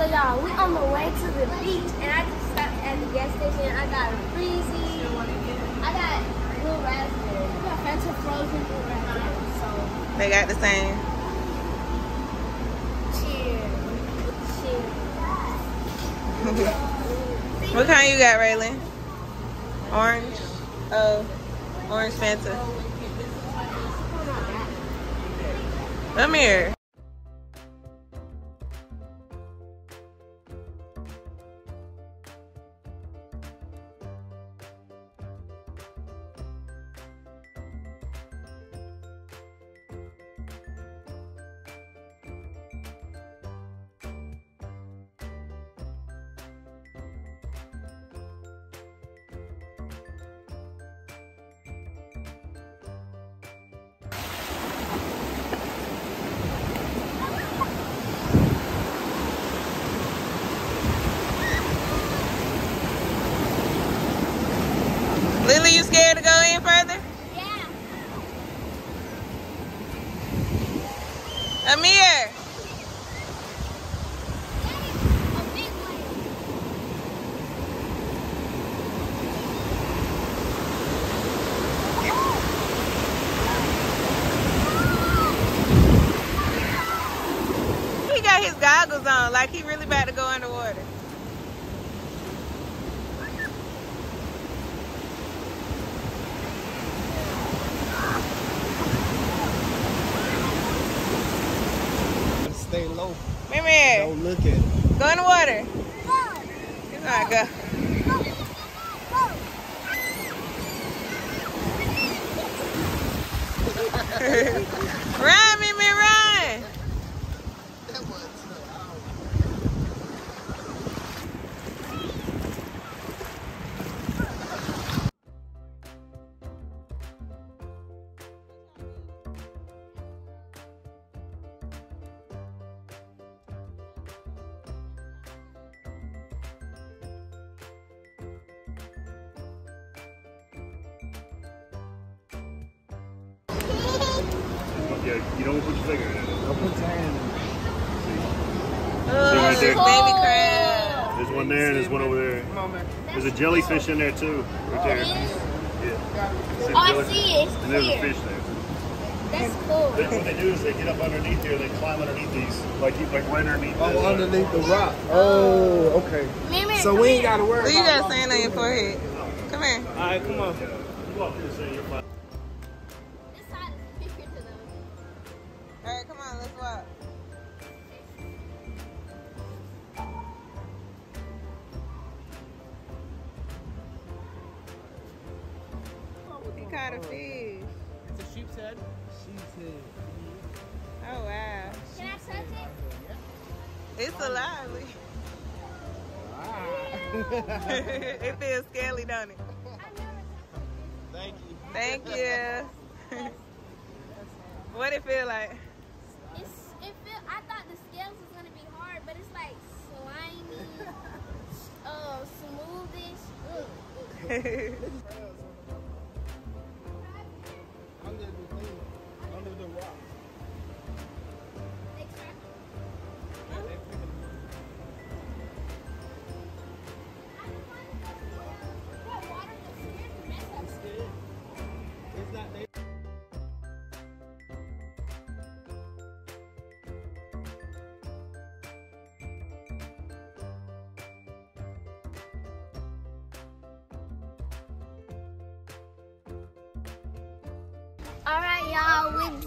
So y'all, we on the way to the beach, and I just stopped at the gas station. I got a freezy. I got blue raspberry. I got Fanta frozen blue raspberry. So They got the same. cheers, cheers. What kind you got, Raylan? Orange? Oh, orange Fanta. Come here. Goggles on, like he really about to go underwater. Stay low. Come here. Don't look at it. Go in the water. He's not go. run, Mimi, run. Yeah, you don't put your finger in it. Don't put your hand in Oh, right there. Oh, baby crab. There's one there and there's one over there. Come on, man. There's a jellyfish in there too, right there. Oh, yeah. Oh, I see it. It's And there's a fish there. That's cool. Then what they do is they get up underneath here, they climb underneath these, like like right underneath. Oh, this. Oh, underneath the rock. Oh, okay. Mimi, So we ain't got to worry What you got sand on your forehead? Come here. All right, come on. You walk through the you're fine. He caught a fish. It's a sheep's head. Sheep's head. Oh wow, Can I touch it? it's alive. it feels scaly, don't it? Thank you. Thank you. what it feel like? It's, it feel, I thought the scales was gonna be hard, but it's like slimy, uh, smoothish.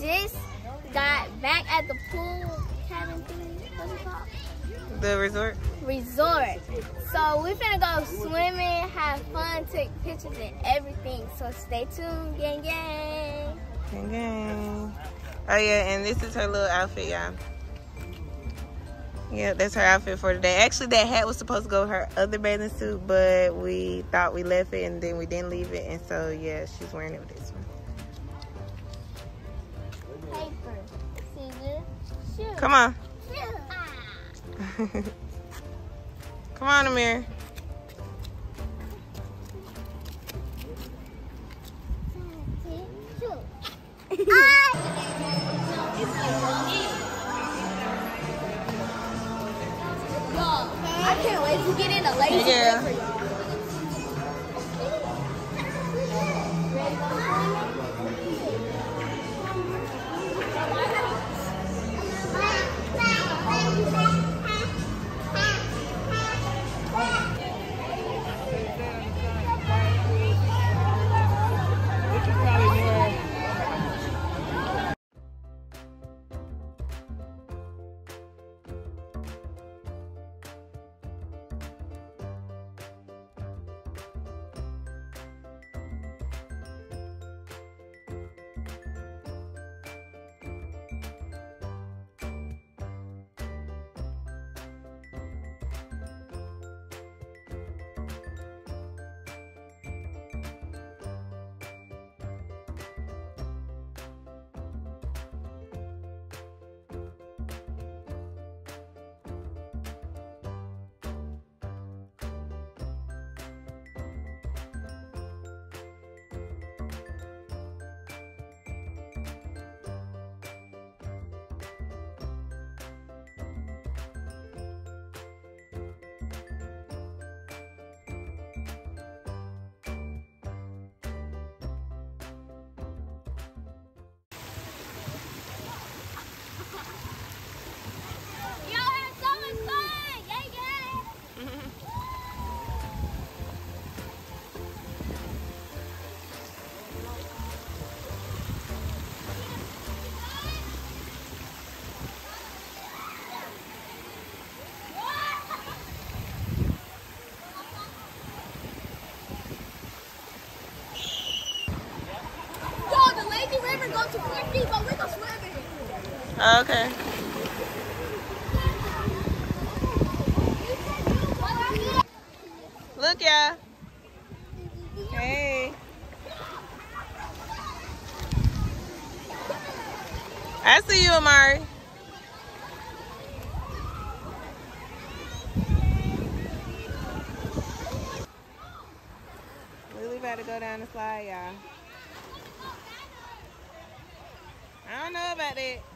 Just got back at the pool cabin thing. What's it called? the resort. Resort. So we finna go swimming, have fun, take pictures and everything. So stay tuned, gang gang. Gang, gang. Oh yeah, and this is her little outfit, y'all. Yeah, that's her outfit for today. Actually, that hat was supposed to go with her other bathing suit, but we thought we left it and then we didn't leave it, and so yeah, she's wearing it with this one. Shoe. Come on, come on, Amir. Ah. Y'all, if you get in a lazy Yeah. Oh, okay. Look, y'all. Hey. I see you, Amari. Lily about to go down the slide, y'all. I don't know about that.